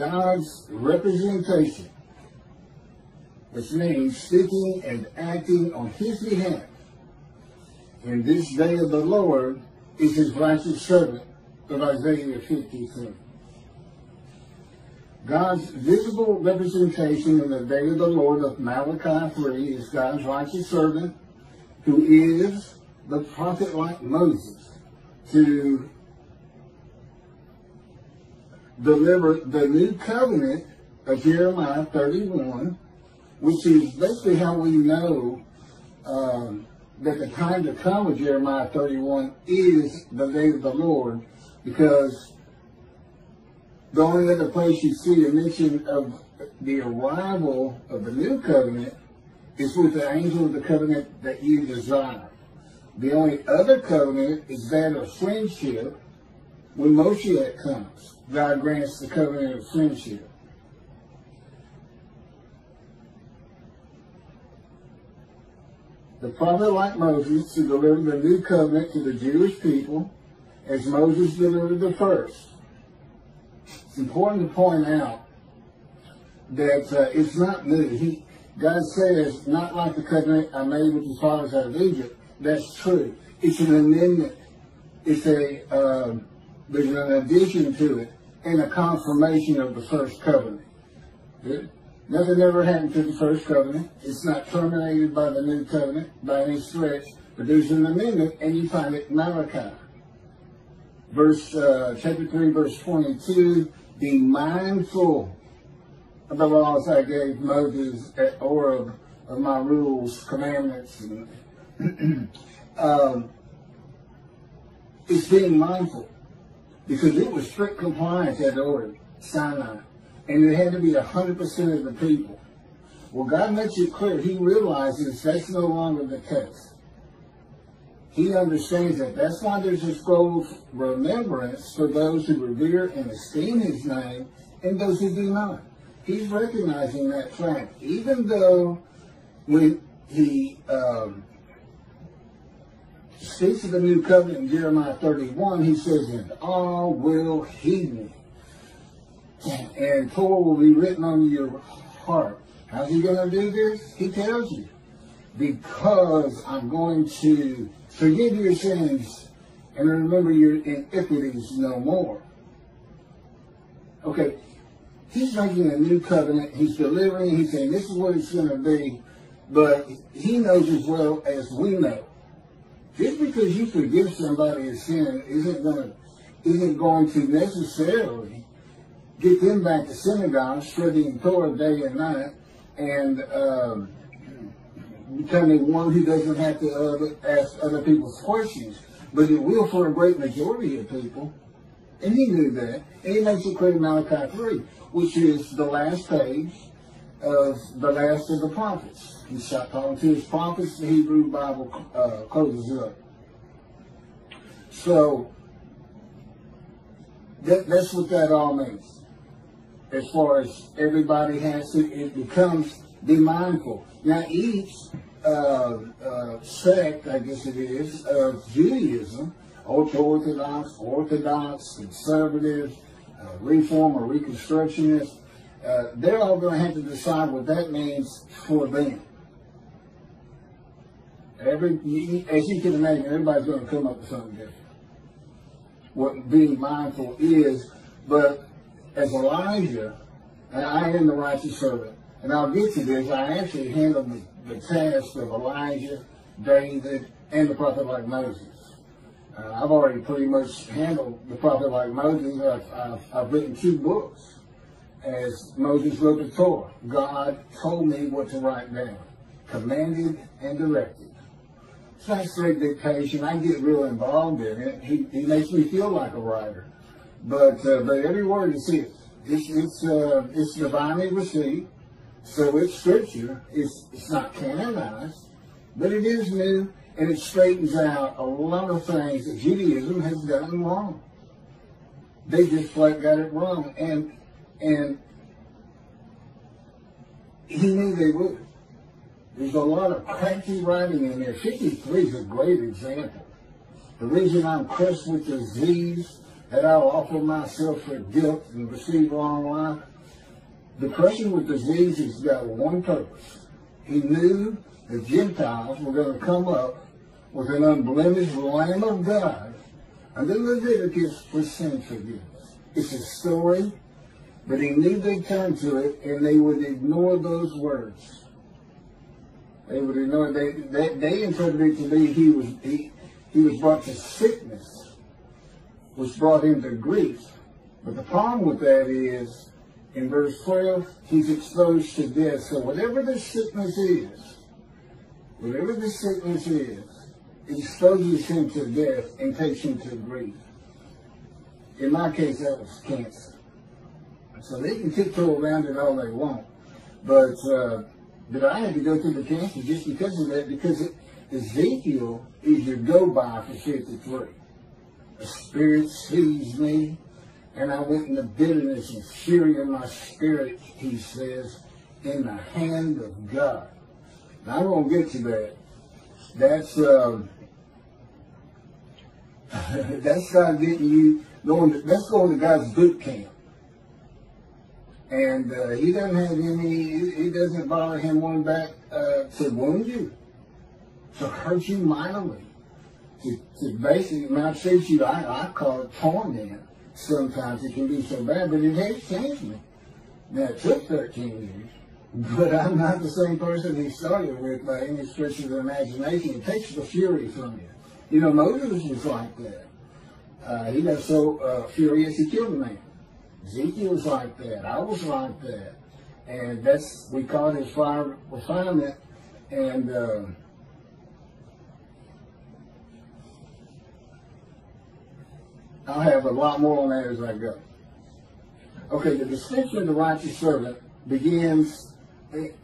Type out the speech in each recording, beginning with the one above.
God's representation, which means speaking and acting on his behalf in this day of the Lord is his righteous servant of Isaiah 53. God's visible representation in the day of the Lord of Malachi 3 is God's righteous servant who is the prophet like Moses to deliver the new covenant of Jeremiah 31, which is basically how we know um, that the time to come of Jeremiah 31 is the day of the Lord, because the only other place you see a mention of the arrival of the new covenant is with the angel of the covenant that you desire. The only other covenant is that of friendship when Moshiach comes. God grants the covenant of friendship. The prophet like Moses to deliver the new covenant to the Jewish people as Moses delivered the first. It's important to point out that uh, it's not new. He, God says, not like the covenant I made with the fathers out of Egypt. That's true. It's an amendment. It's a, uh, there's an addition to it and a confirmation of the first covenant. Nothing ever happened to the first covenant. It's not terminated by the new covenant by any stretch, but there's an amendment, and you find it in Malachi. Verse, uh, chapter 3, verse 22, be mindful of the laws I gave Moses at Horeb of my rules, commandments, and um, it's being mindful because it was strict compliance at Horeb, Sinai, and it had to be 100% of the people. Well, God makes it clear. He realizes that's no longer the case. He understands that. That's why there's a scroll of remembrance for those who revere and esteem his name and those who do not. He's recognizing that fact. Even though when he um, speaks of the new covenant in Jeremiah 31, he says, and all will heed me. And Torah will be written on your heart. How's he going to do this? He tells you. Because I'm going to forgive your sins and remember your iniquities no more. Okay, he's making a new covenant. He's delivering. He's saying this is what it's going to be. But he knows as well as we know just because you forgive somebody a sin isn't going to isn't going to necessarily get them back to synagogue, studying Torah day and night, and um, becoming one who doesn't have to uh, ask other people's questions. But it will for a great majority of people. And he knew that. And he makes it clear in Malachi 3, which is the last page of the last of the prophets. He stopped talking to his prophets. The Hebrew Bible uh, closes up. So that, that's what that all means. As far as everybody has to, it becomes be mindful. Now each uh, uh, sect, I guess it is, of Judaism, ultra-Orthodox, Orthodox, conservative, uh, Reform or Reconstructionist, uh, they're all going to have to decide what that means for them. Every, as you can imagine, everybody's going to come up with something different. What being mindful is, but as Elijah, and I am the righteous servant, and I'll get to this, I actually handled the, the task of Elijah, David, and the prophet like Moses. Uh, I've already pretty much handled the prophet like Moses. I've, I've, I've written two books as Moses wrote the Torah. God told me what to write down, commanded and directed. Not straight dictation. I get real involved in it. He, he makes me feel like a writer. But uh, but every word is his. It's it's uh, it's divinely received. So it's scripture. It's it's not canonized, but it is new and it straightens out a lot of things that Judaism has done wrong. They just flat got it wrong, and and he knew they would. There's a lot of cranky writing in there. 53 is a great example. The reason I'm cursed with disease that I'll offer myself for guilt and receive long life. The person with disease has got one purpose. He knew the Gentiles were going to come up with an unblemished Lamb of God under Leviticus for sin forgiveness. It's a story, but he knew they'd turn to it and they would ignore those words. They would ignore they they, they interpreted to be he was he, he was brought to sickness, was brought into grief. But the problem with that is in verse 12, he's exposed to death. So whatever the sickness is, whatever the sickness is, it exposes him to death and takes him to grief. In my case, that was cancer. So they can tiptoe around it all they want. But, uh, but I had to go through the cancer just because of that, because it, Ezekiel is your go-by for 53. The Spirit seized me, and I went into bitterness and fury in my spirit, he says, in the hand of God. Now, I'm going to get to that. That's, um, that's God getting you going to, that's going to God's boot camp. And uh, he doesn't have any, he doesn't bother him one back uh, to wound you, to hurt you mightily, to, to basically maltreat you. I, I call it torment. Sometimes it can be so bad, but it has changed me. Now, it took 13 years, but I'm not the same person he started with by any stretch of the imagination. It takes the fury from you. You know, Moses was like that. Uh, he got so uh, furious he killed a man. Ezekiel was like that. I was like that. And that's, we call it fire refinement. And uh, I'll have a lot more on that as I go. Okay, the description of the righteous servant begins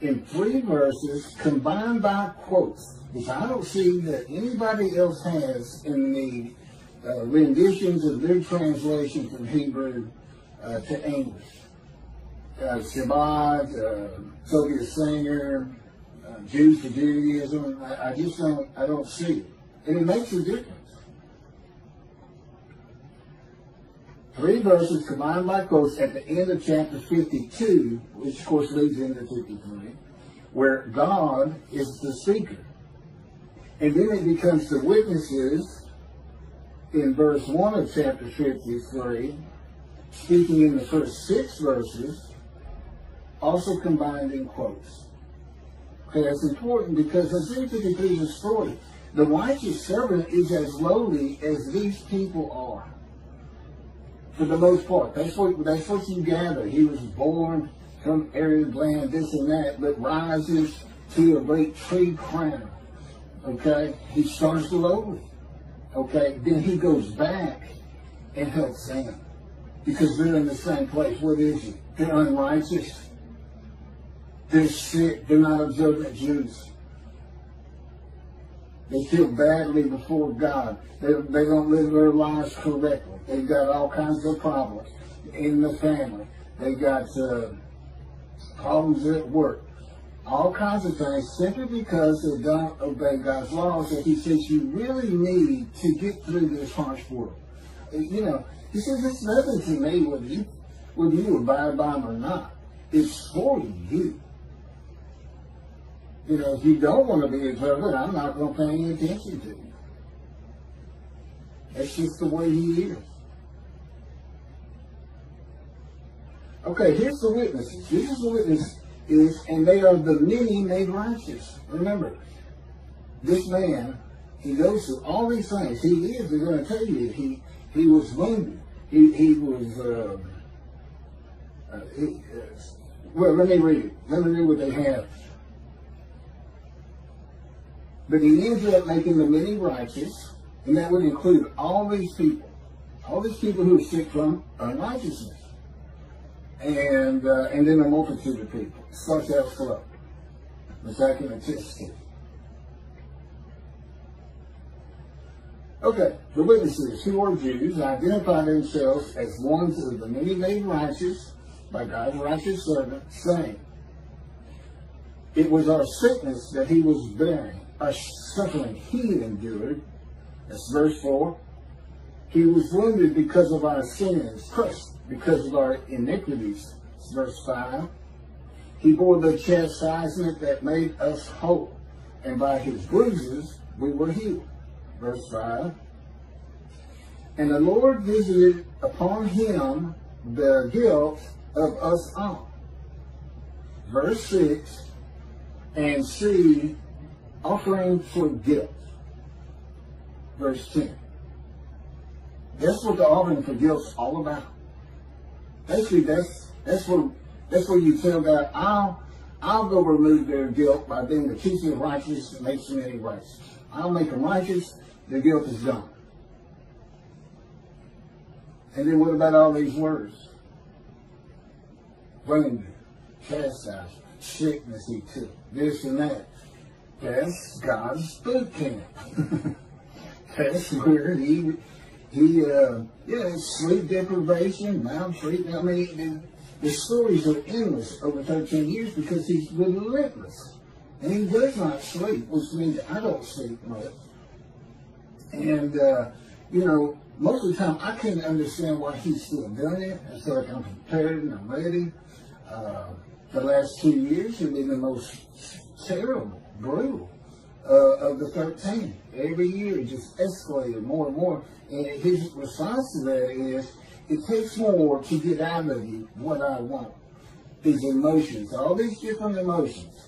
in three verses combined by quotes, which I don't see that anybody else has in the uh, renditions of their translations from Hebrew uh, to English. Uh, Chabad, uh, Tovia Singer, uh, Jews for Judaism. I, I, just don't, I don't see it. And it makes a difference. Three verses combined by quotes at the end of chapter 52, which of course leads into 53, where God is the speaker. And then it becomes the witnesses in verse 1 of chapter 53, speaking in the first six verses, also combined in quotes. Okay, that's important because Isaiah 53 is a story. The righteous servant is as lowly as these people are. For the most part. That's what that's what you gather. He was born from arid land, this and that, but rises to a great tree crown. Okay? He starts lowly. Okay? Then he goes back and helps them. Because they're in the same place. What is it? They're unrighteous. They're sick. They're not observant Jews. They feel badly before God. They, they don't live their lives correctly. They've got all kinds of problems in the family. They've got uh, problems at work. All kinds of things simply because they don't obey God's laws that he says you really need to get through this harsh world. You know, he says it's nothing to me whether you, whether you abide by them or not. It's for you. You know, if you don't want to be a observant, I'm not going to pay any attention to you. That's just the way he is. Okay, here's the witnesses. This is the witness is, and they are the many made righteous. Remember, this man, he goes through all these things. He is, they're going to tell you, he, he was wounded. He, he was, uh, uh, he, uh, well, let me read it. Let me read what they have. But he ends up making the many righteous, and that would include all these people. All these people who are sick from unrighteousness. And uh, and then a multitude of people. Starts out slow. Which I can attest Okay, the witnesses who are Jews identify themselves as ones of the many made righteous by God's righteous servant, saying, It was our sickness that he was bearing, our suffering he endured. That's verse 4. He was wounded because of our sins, crushed because of our iniquities. Verse 5. He bore the chastisement that made us whole, and by his bruises we were healed. Verse 5. And the Lord visited upon him the guilt of us all. Verse 6. And see, offering for guilt. Verse 10. That's what the offering for guilt's all about. Basically, that's that's what that's what you tell God, I'll I'll go remove their guilt by being of righteousness that makes them any righteous. I'll make them righteous, their guilt is gone. And then what about all these words? Wounded, chastised, sickness he took, this and that. That's God's boot camp. That's where he he uh yeah, sleep deprivation, maltreatment. I mean the, the stories are endless over 13 years because he's relentless. And he does not sleep, which means I don't sleep much. And uh, you know, most of the time I can't understand why he's still doing it. It's like I'm prepared and I'm ready. Uh, the last two years have been the most terrible, brutal uh, of the 13. Every year it just escalated more and more. And his response to that is, it takes more to get out of you what I want. These emotions, all these different emotions.